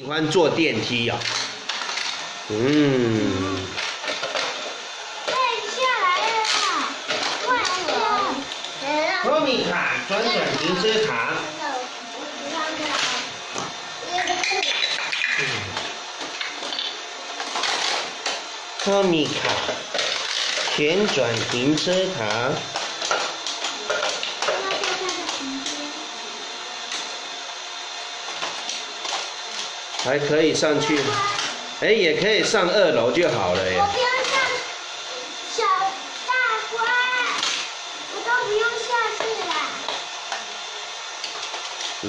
喜欢坐电梯呀、嗯，哎，下来了！托米卡转转停车卡。托米卡旋转停车卡，还可以上去，哎，也可以上二楼就好了耶我。不要上小大官，我都不用下去了。嗯，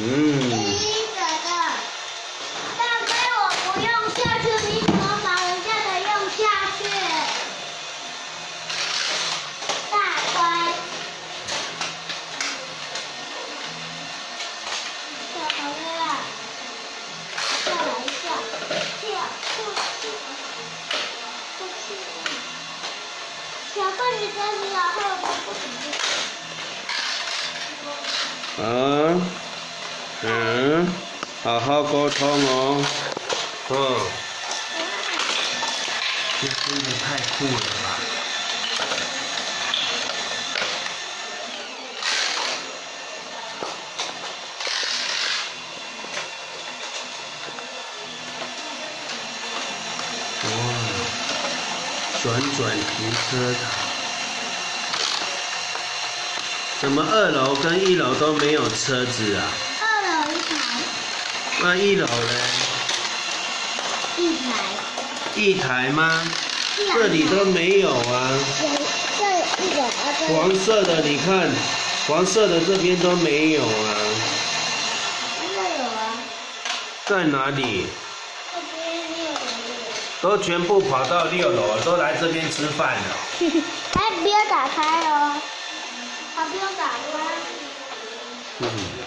小笨你真是啊，还有个不停的。啊，嗯，好好沟通哦。嗯，这真的太酷了吧！哇，转转停车场。怎么二楼跟一楼都没有车子啊？二楼一台，那一楼呢？一台，一台吗？两这里都没有啊。黄色的，你看，黄色的这边都没有啊。这有啊，在哪里？都全部跑到六楼，都来这边吃饭了。还不要打开哦，还不用打开。嗯。